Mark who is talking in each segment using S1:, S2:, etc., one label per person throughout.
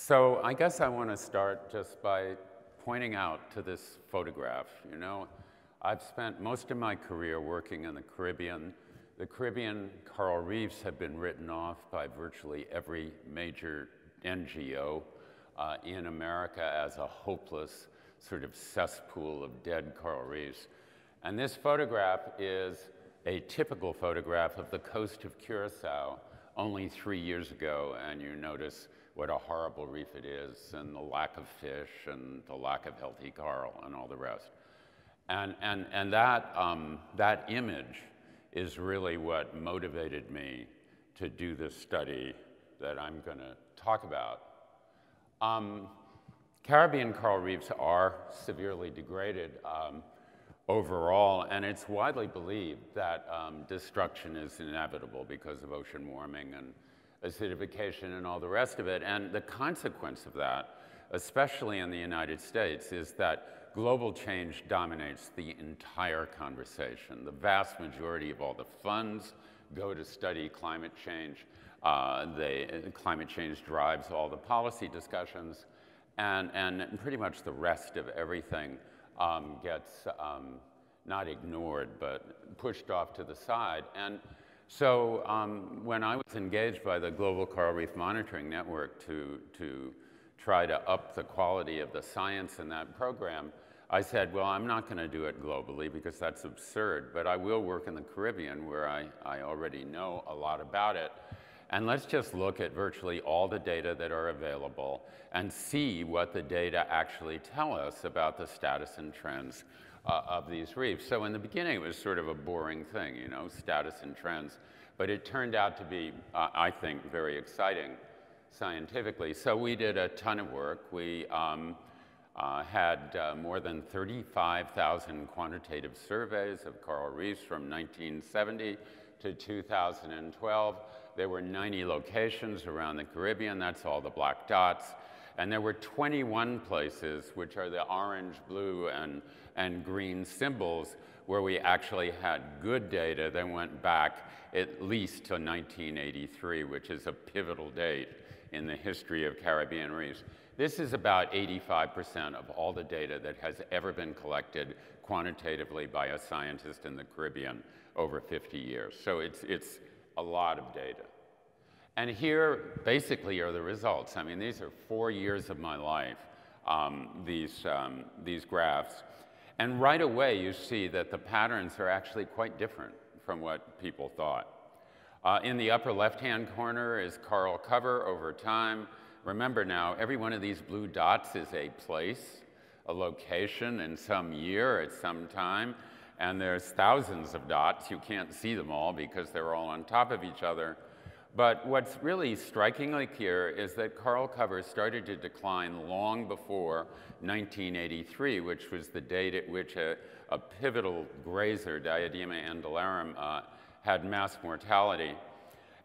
S1: So I guess I want to start just by pointing out to this photograph. You know, I've spent most of my career working in the Caribbean. The Caribbean coral reefs have been written off by virtually every major NGO uh, in America as a hopeless sort of cesspool of dead coral reefs. And this photograph is a typical photograph of the coast of Curacao only three years ago, and you notice what a horrible reef it is, and the lack of fish, and the lack of healthy coral, and all the rest. And, and, and that, um, that image is really what motivated me to do this study that I'm going to talk about. Um, Caribbean coral reefs are severely degraded um, overall, and it's widely believed that um, destruction is inevitable because of ocean warming and acidification and all the rest of it. And the consequence of that, especially in the United States, is that global change dominates the entire conversation. The vast majority of all the funds go to study climate change. Uh, the, climate change drives all the policy discussions, and, and pretty much the rest of everything um, gets um, not ignored, but pushed off to the side. And so um, when I was engaged by the Global Coral Reef Monitoring Network to, to try to up the quality of the science in that program, I said, well, I'm not going to do it globally because that's absurd, but I will work in the Caribbean where I, I already know a lot about it. And let's just look at virtually all the data that are available and see what the data actually tell us about the status and trends uh, of these reefs. So in the beginning, it was sort of a boring thing, you know, status and trends. But it turned out to be, uh, I think, very exciting scientifically. So we did a ton of work. We um, uh, had uh, more than 35,000 quantitative surveys of coral reefs from 1970 to 2012. There were 90 locations around the Caribbean. That's all the black dots. And there were 21 places, which are the orange, blue, and, and green symbols, where we actually had good data that went back at least to 1983, which is a pivotal date in the history of Caribbean reefs. This is about 85% of all the data that has ever been collected quantitatively by a scientist in the Caribbean over 50 years. So it's, it's a lot of data. And here, basically, are the results. I mean, these are four years of my life, um, these, um, these graphs. And right away, you see that the patterns are actually quite different from what people thought. Uh, in the upper left-hand corner is coral cover over time. Remember now, every one of these blue dots is a place, a location in some year at some time. And there's thousands of dots. You can't see them all because they're all on top of each other. But what's really strikingly clear is that coral cover started to decline long before 1983, which was the date at which a, a pivotal grazer, Diadema antillarum, uh, had mass mortality.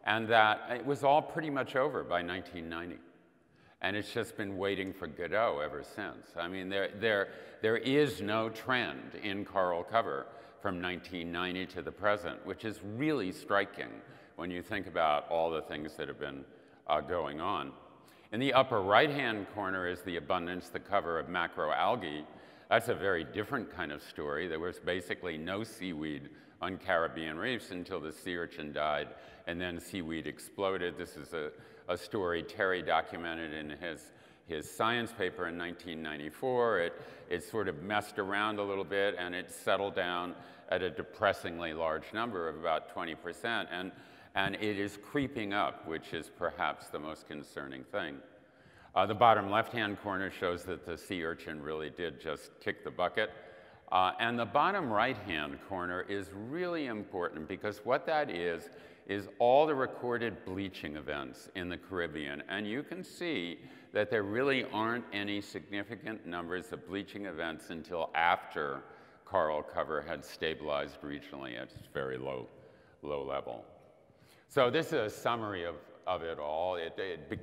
S1: And that it was all pretty much over by 1990. And it's just been waiting for Godot ever since. I mean, there, there, there is no trend in coral cover from 1990 to the present, which is really striking when you think about all the things that have been uh, going on. In the upper right-hand corner is the abundance, the cover of macroalgae. That's a very different kind of story. There was basically no seaweed on Caribbean reefs until the sea urchin died, and then seaweed exploded. This is a, a story Terry documented in his, his science paper in 1994. It, it sort of messed around a little bit, and it settled down at a depressingly large number of about 20%. And and it is creeping up, which is perhaps the most concerning thing. Uh, the bottom left-hand corner shows that the sea urchin really did just kick the bucket. Uh, and the bottom right-hand corner is really important because what that is, is all the recorded bleaching events in the Caribbean. And you can see that there really aren't any significant numbers of bleaching events until after coral cover had stabilized regionally at very low, low level. So this is a summary of, of it all. It, it,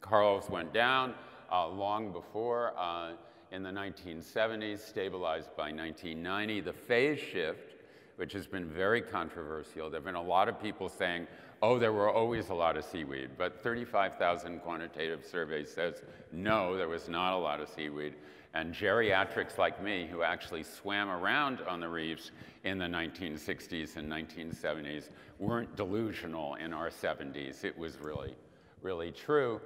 S1: corals went down uh, long before uh, in the 1970s, stabilized by 1990. The phase shift which has been very controversial. There have been a lot of people saying, oh, there were always a lot of seaweed, but 35,000 quantitative surveys says, no, there was not a lot of seaweed. And geriatrics like me, who actually swam around on the reefs in the 1960s and 1970s, weren't delusional in our 70s. It was really, really true.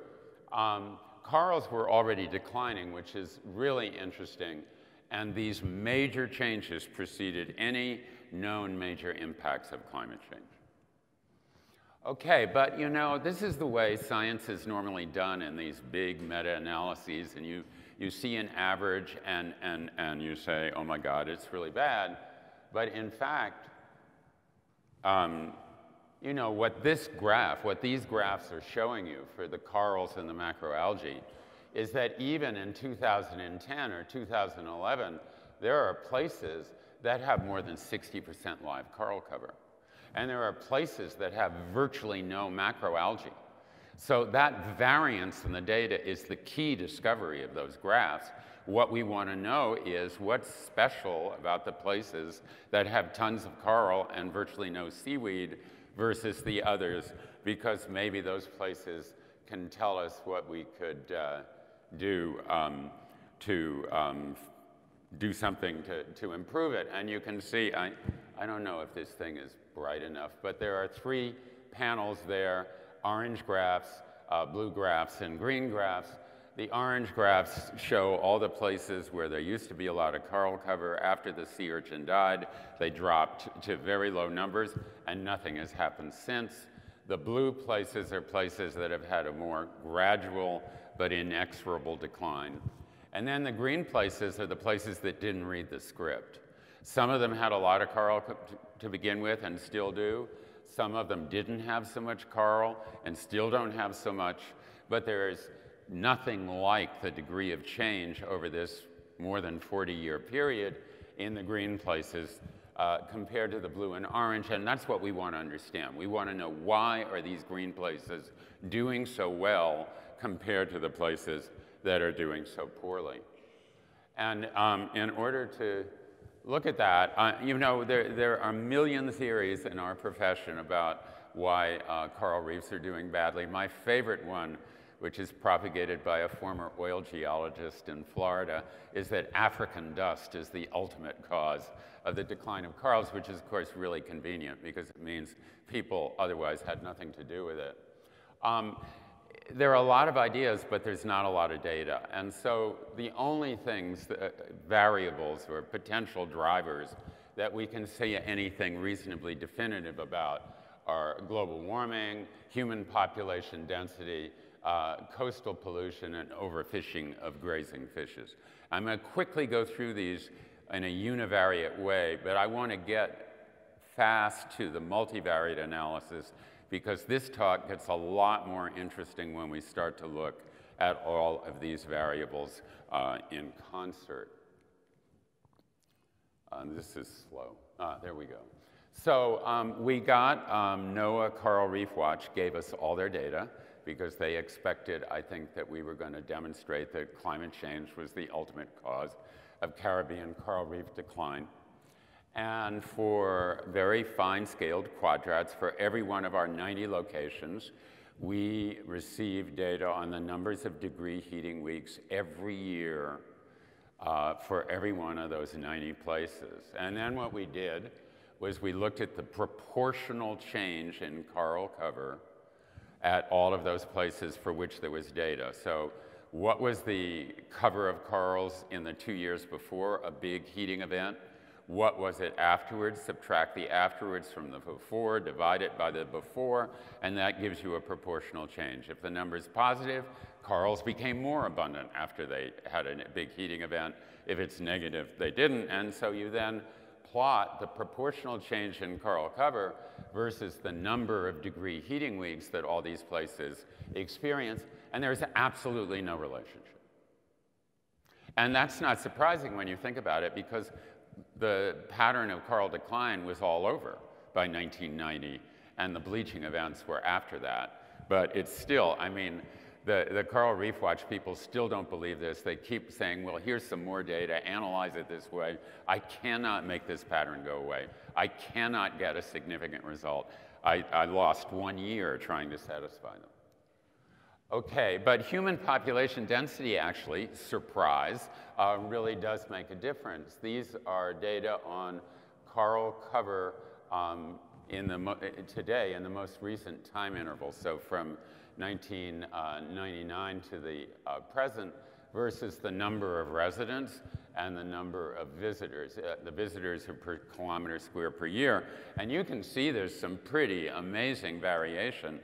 S1: Um, corals were already declining, which is really interesting. And these major changes preceded any known major impacts of climate change. Okay, but you know, this is the way science is normally done in these big meta-analyses, and you, you see an average and, and, and you say, oh my God, it's really bad. But in fact, um, you know, what this graph, what these graphs are showing you for the corals and the macroalgae is that even in 2010 or 2011, there are places that have more than 60% live coral cover. And there are places that have virtually no macroalgae. So that variance in the data is the key discovery of those graphs. What we want to know is what's special about the places that have tons of coral and virtually no seaweed versus the others, because maybe those places can tell us what we could uh, do um, to um, do something to, to improve it. And you can see, I, I don't know if this thing is bright enough, but there are three panels there, orange graphs, uh, blue graphs, and green graphs. The orange graphs show all the places where there used to be a lot of coral cover. After the sea urchin died, they dropped to very low numbers, and nothing has happened since. The blue places are places that have had a more gradual but inexorable decline. And then the green places are the places that didn't read the script. Some of them had a lot of coral to begin with and still do. Some of them didn't have so much coral and still don't have so much. But there is nothing like the degree of change over this more than 40 year period in the green places uh, compared to the blue and orange. And that's what we want to understand. We want to know why are these green places doing so well compared to the places that are doing so poorly. And um, in order to look at that, uh, you know, there, there are a million theories in our profession about why uh, coral reefs are doing badly. My favorite one, which is propagated by a former oil geologist in Florida, is that African dust is the ultimate cause of the decline of corals, which is, of course, really convenient because it means people otherwise had nothing to do with it. Um, there are a lot of ideas, but there's not a lot of data. And so the only things, that, uh, variables or potential drivers that we can say anything reasonably definitive about are global warming, human population density, uh, coastal pollution, and overfishing of grazing fishes. I'm going to quickly go through these in a univariate way, but I want to get fast to the multivariate analysis because this talk gets a lot more interesting when we start to look at all of these variables uh, in concert. Uh, this is slow. Ah, there we go. So um, we got um, NOAA Coral Reef Watch gave us all their data because they expected, I think, that we were going to demonstrate that climate change was the ultimate cause of Caribbean coral reef decline and for very fine-scaled quadrats for every one of our 90 locations. We receive data on the numbers of degree heating weeks every year uh, for every one of those 90 places. And then what we did was we looked at the proportional change in coral cover at all of those places for which there was data. So what was the cover of corals in the two years before a big heating event? What was it afterwards? Subtract the afterwards from the before, divide it by the before, and that gives you a proportional change. If the number is positive, corals became more abundant after they had a big heating event. If it's negative, they didn't. And so you then plot the proportional change in coral cover versus the number of degree heating weeks that all these places experience, and there's absolutely no relationship. And that's not surprising when you think about it because the pattern of coral decline was all over by 1990, and the bleaching events were after that. But it's still, I mean, the, the Coral Reef Watch people still don't believe this. They keep saying, well, here's some more data, analyze it this way. I cannot make this pattern go away. I cannot get a significant result. I, I lost one year trying to satisfy them. Okay, but human population density actually, surprise, uh, really does make a difference. These are data on coral cover um, in the today in the most recent time interval. So from 1999 to the uh, present versus the number of residents and the number of visitors, uh, the visitors per kilometer square per year. And you can see there's some pretty amazing variation.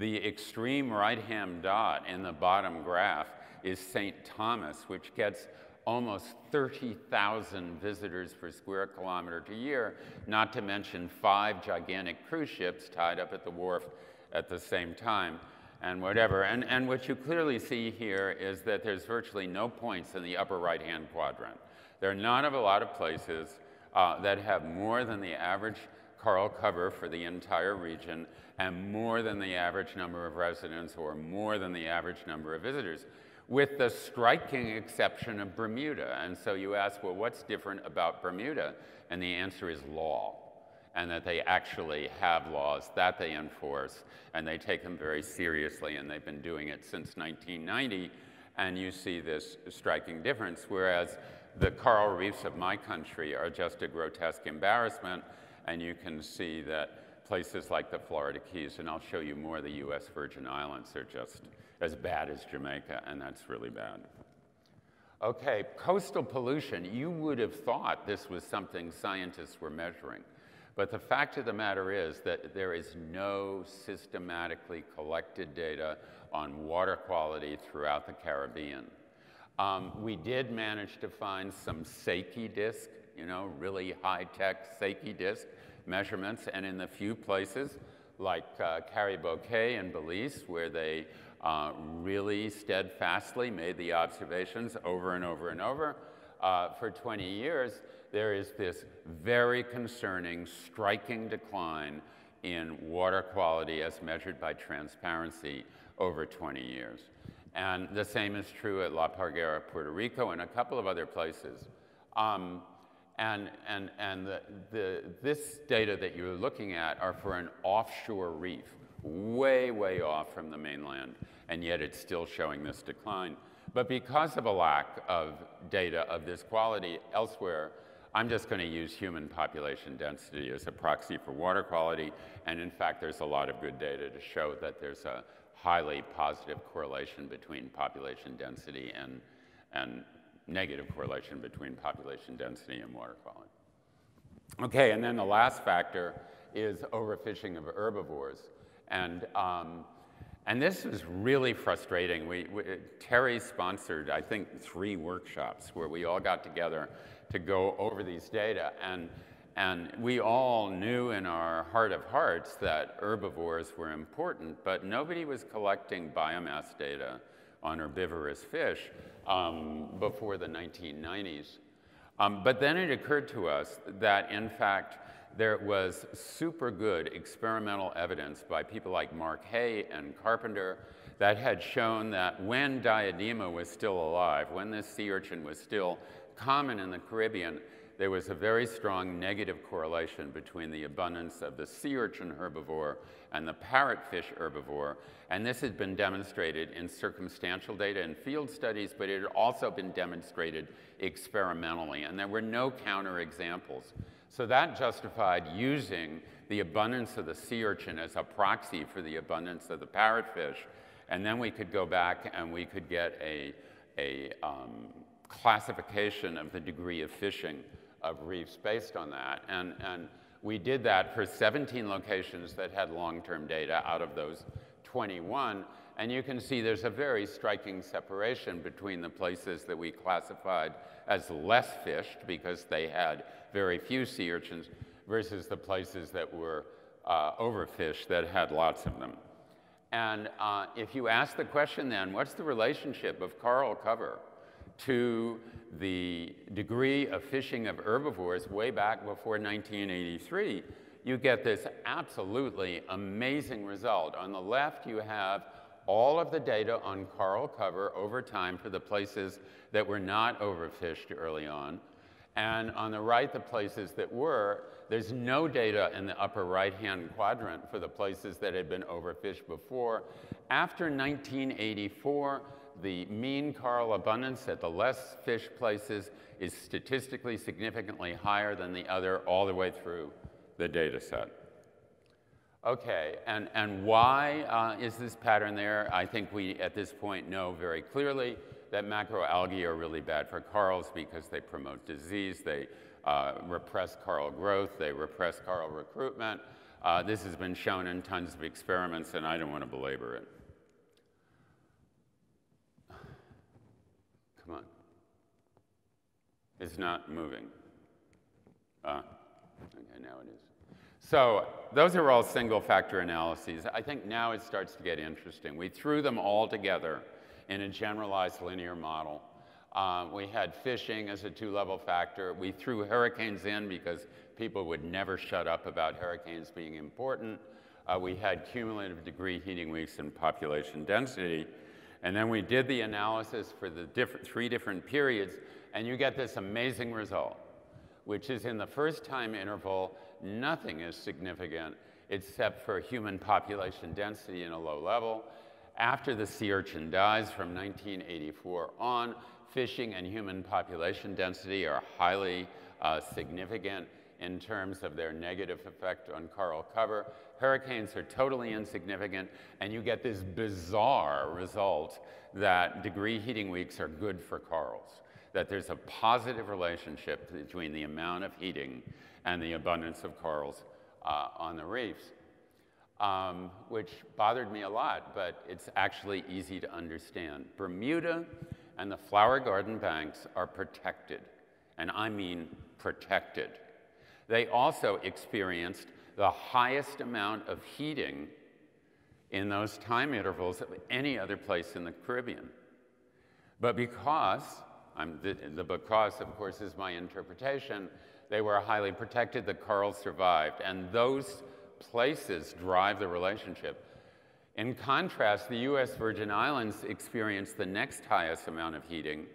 S1: The extreme right-hand dot in the bottom graph is St. Thomas, which gets almost 30,000 visitors per square kilometer a year, not to mention five gigantic cruise ships tied up at the wharf at the same time and whatever. And, and what you clearly see here is that there's virtually no points in the upper right-hand quadrant. There are not a lot of places uh, that have more than the average coral cover for the entire region and more than the average number of residents or more than the average number of visitors, with the striking exception of Bermuda. And so you ask, well, what's different about Bermuda? And the answer is law and that they actually have laws that they enforce and they take them very seriously and they've been doing it since 1990 and you see this striking difference whereas the coral reefs of my country are just a grotesque embarrassment and you can see that places like the Florida Keys and I'll show you more the US Virgin Islands are just as bad as Jamaica and that's really bad. Okay, coastal pollution, you would have thought this was something scientists were measuring. But the fact of the matter is that there is no systematically collected data on water quality throughout the Caribbean. Um, we did manage to find some Secchi disk, you know, really high-tech Secchi disk measurements, and in the few places like uh, Carrie Bow Cay and Belize, where they uh, really steadfastly made the observations over and over and over uh, for 20 years, there is this very concerning, striking decline in water quality as measured by transparency over 20 years. And the same is true at La Parguera, Puerto Rico, and a couple of other places. Um, and and, and the, the, this data that you're looking at are for an offshore reef, way, way off from the mainland, and yet it's still showing this decline. But because of a lack of data of this quality elsewhere, I'm just going to use human population density as a proxy for water quality. And in fact, there's a lot of good data to show that there's a highly positive correlation between population density and, and negative correlation between population density and water quality. Okay, and then the last factor is overfishing of herbivores. And, um, and this is really frustrating. We, we, Terry sponsored, I think, three workshops where we all got together to go over these data. And, and we all knew in our heart of hearts that herbivores were important, but nobody was collecting biomass data on herbivorous fish um, before the 1990s. Um, but then it occurred to us that, in fact, there was super good experimental evidence by people like Mark Hay and Carpenter that had shown that when Diadema was still alive, when this sea urchin was still common in the Caribbean, there was a very strong negative correlation between the abundance of the sea urchin herbivore and the parrotfish herbivore. And this had been demonstrated in circumstantial data and field studies, but it had also been demonstrated experimentally. And there were no counterexamples. So that justified using the abundance of the sea urchin as a proxy for the abundance of the parrotfish. And then we could go back and we could get a, a um, classification of the degree of fishing of reefs based on that. And, and we did that for 17 locations that had long-term data out of those 21. And you can see there's a very striking separation between the places that we classified as less fished because they had very few sea urchins versus the places that were uh, overfished that had lots of them. And uh, if you ask the question then, what's the relationship of coral cover to the degree of fishing of herbivores way back before 1983, you get this absolutely amazing result. On the left, you have all of the data on coral cover over time for the places that were not overfished early on. And on the right, the places that were. There's no data in the upper right-hand quadrant for the places that had been overfished before. After 1984, the mean coral abundance at the less fish places is statistically significantly higher than the other all the way through the data set. Okay, and, and why uh, is this pattern there? I think we, at this point, know very clearly that macroalgae are really bad for corals because they promote disease, they uh, repress coral growth, they repress coral recruitment. Uh, this has been shown in tons of experiments, and I don't want to belabor it. Come on. It's not moving. Uh, okay, now it is. So those are all single factor analyses. I think now it starts to get interesting. We threw them all together in a generalized linear model. Um, we had fishing as a two-level factor. We threw hurricanes in because people would never shut up about hurricanes being important. Uh, we had cumulative degree heating weeks and population density. And then we did the analysis for the different, three different periods, and you get this amazing result, which is in the first time interval, nothing is significant except for human population density in a low level. After the sea urchin dies from 1984 on, fishing and human population density are highly uh, significant in terms of their negative effect on coral cover. Hurricanes are totally insignificant, and you get this bizarre result that degree heating weeks are good for corals, that there's a positive relationship between the amount of heating and the abundance of corals uh, on the reefs, um, which bothered me a lot, but it's actually easy to understand. Bermuda and the Flower Garden banks are protected, and I mean protected. They also experienced the highest amount of heating in those time intervals of any other place in the Caribbean. But because, the, the because of course is my interpretation, they were highly protected, the corals survived. And those places drive the relationship. In contrast, the US Virgin Islands experience the next highest amount of heating,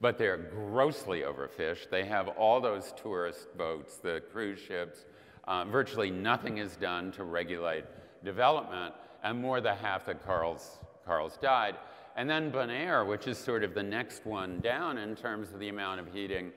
S1: but they're grossly overfished. They have all those tourist boats, the cruise ships. Uh, virtually nothing is done to regulate development, and more than half the corals, corals died. And then Bonaire, which is sort of the next one down in terms of the amount of heating,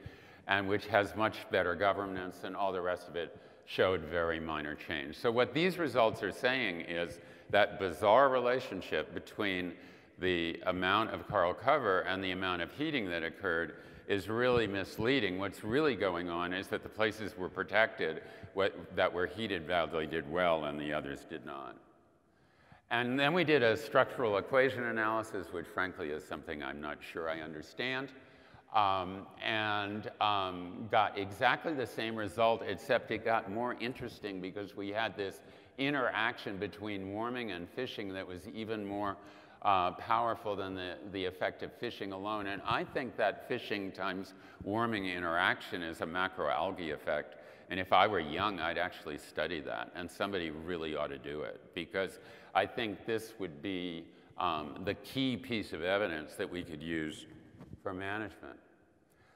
S1: and which has much better governance and all the rest of it showed very minor change. So what these results are saying is that bizarre relationship between the amount of coral cover and the amount of heating that occurred is really misleading. What's really going on is that the places were protected what, that were heated badly did well and the others did not. And then we did a structural equation analysis, which frankly is something I'm not sure I understand um, and um, got exactly the same result, except it got more interesting because we had this interaction between warming and fishing that was even more uh, powerful than the, the effect of fishing alone. And I think that fishing times warming interaction is a macroalgae effect. And if I were young, I'd actually study that. And somebody really ought to do it because I think this would be um, the key piece of evidence that we could use for management.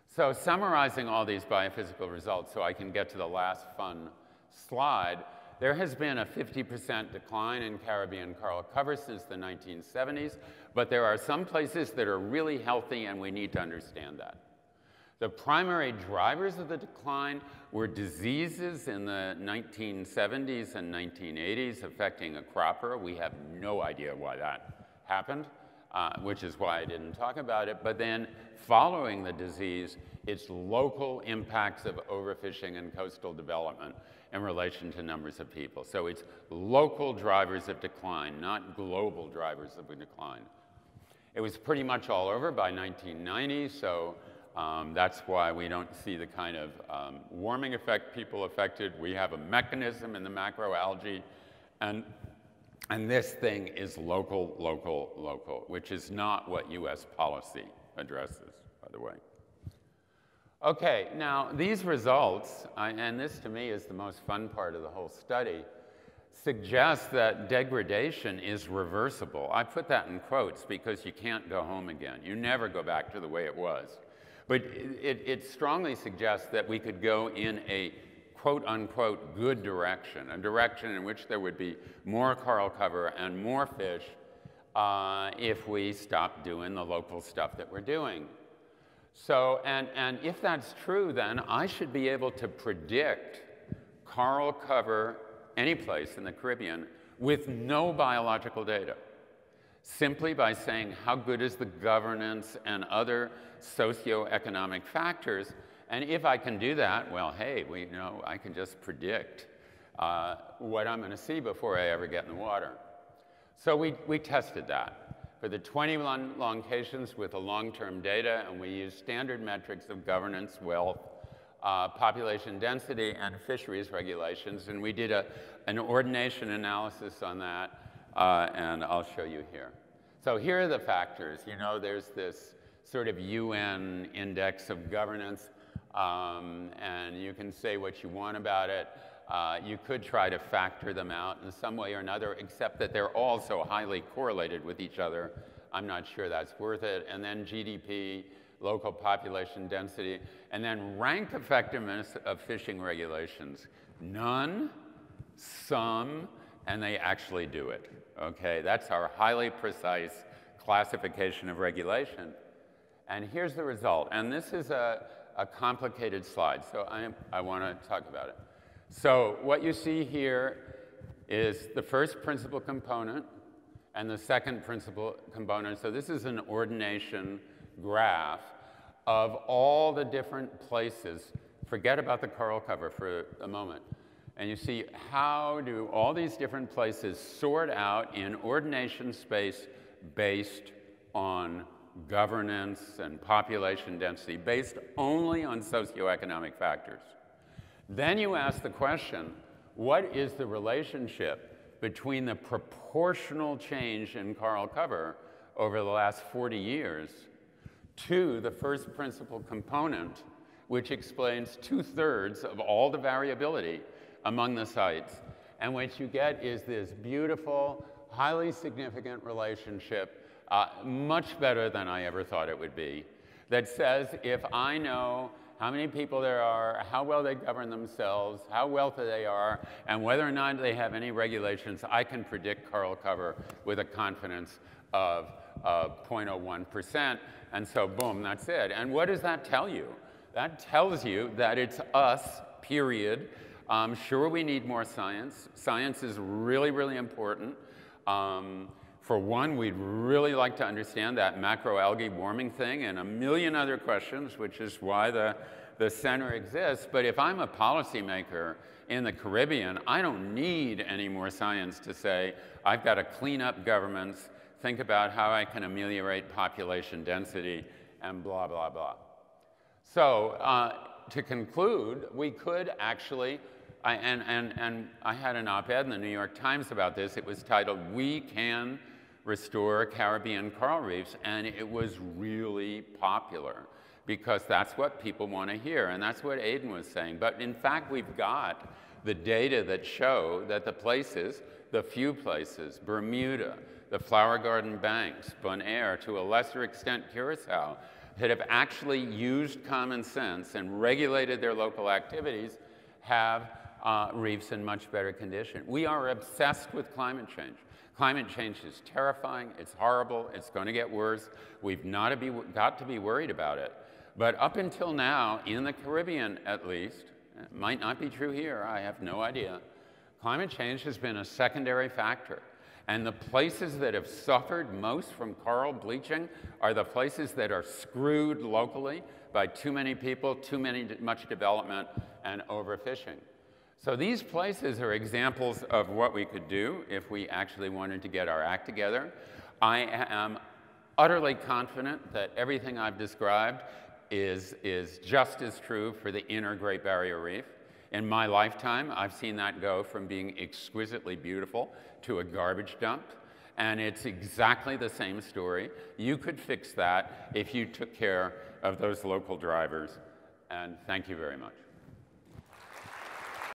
S1: So summarizing all these biophysical results so I can get to the last fun slide, there has been a 50% decline in Caribbean coral cover since the 1970s, but there are some places that are really healthy and we need to understand that. The primary drivers of the decline were diseases in the 1970s and 1980s affecting Acropora. We have no idea why that happened, uh, which is why I didn't talk about it. But then following the disease, its local impacts of overfishing and coastal development in relation to numbers of people. So it's local drivers of decline, not global drivers of decline. It was pretty much all over by 1990, so um, that's why we don't see the kind of um, warming effect people affected. We have a mechanism in the macroalgae, and, and this thing is local, local, local, which is not what US policy addresses, by the way. Okay, now these results, and this to me is the most fun part of the whole study, suggests that degradation is reversible. I put that in quotes because you can't go home again. You never go back to the way it was. But it, it, strongly suggests that we could go in a quote unquote good direction, a direction in which there would be more coral cover and more fish uh, if we stopped doing the local stuff that we're doing. So, and, and if that's true, then I should be able to predict coral cover any place in the Caribbean with no biological data, simply by saying how good is the governance and other socioeconomic factors. And if I can do that, well, hey, we, you know, I can just predict uh, what I'm going to see before I ever get in the water. So we, we tested that for the 21 locations with the long-term data, and we used standard metrics of governance, wealth, uh, population density and fisheries regulations, and we did a, an ordination analysis on that, uh, and I'll show you here. So here are the factors. You know, there's this sort of UN index of governance, um, and you can say what you want about it. Uh, you could try to factor them out in some way or another, except that they're all so highly correlated with each other. I'm not sure that's worth it. And then GDP, local population density, and then rank effectiveness of fishing regulations. None, some, and they actually do it. Okay, that's our highly precise classification of regulation. And here's the result. And this is a, a complicated slide, so I, I want to talk about it. So what you see here is the first principal component and the second principal component. So this is an ordination graph of all the different places. Forget about the coral cover for a moment. And you see how do all these different places sort out in ordination space based on governance and population density, based only on socioeconomic factors. Then you ask the question, what is the relationship between the proportional change in coral cover over the last 40 years to the first principal component, which explains two-thirds of all the variability among the sites. And what you get is this beautiful, highly significant relationship, uh, much better than I ever thought it would be, that says if I know how many people there are, how well they govern themselves, how wealthy they are, and whether or not they have any regulations, I can predict coral cover with a confidence of uh, 0.01%. And so, boom, that's it. And what does that tell you? That tells you that it's us, period. Um, sure, we need more science. Science is really, really important. Um, for one, we'd really like to understand that macroalgae warming thing and a million other questions, which is why the, the center exists. But if I'm a policymaker in the Caribbean, I don't need any more science to say, I've got to clean up governments think about how I can ameliorate population density, and blah, blah, blah. So uh, to conclude, we could actually, I, and, and, and I had an op-ed in the New York Times about this. It was titled, We Can Restore Caribbean Coral Reefs, and it was really popular because that's what people want to hear, and that's what Aiden was saying. But in fact, we've got the data that show that the places, the few places, Bermuda, the Flower Garden Banks, Bonaire, to a lesser extent Curacao, that have actually used common sense and regulated their local activities have uh, reefs in much better condition. We are obsessed with climate change. Climate change is terrifying, it's horrible, it's going to get worse. We've not to be, got to be worried about it. But up until now, in the Caribbean at least, it might not be true here, I have no idea, climate change has been a secondary factor. And the places that have suffered most from coral bleaching are the places that are screwed locally by too many people, too many, much development, and overfishing. So these places are examples of what we could do if we actually wanted to get our act together. I am utterly confident that everything I've described is, is just as true for the inner Great Barrier Reef. In my lifetime, I've seen that go from being exquisitely beautiful to a garbage dump. And it's exactly the same story. You could fix that if you took care of those local drivers. And thank you very much.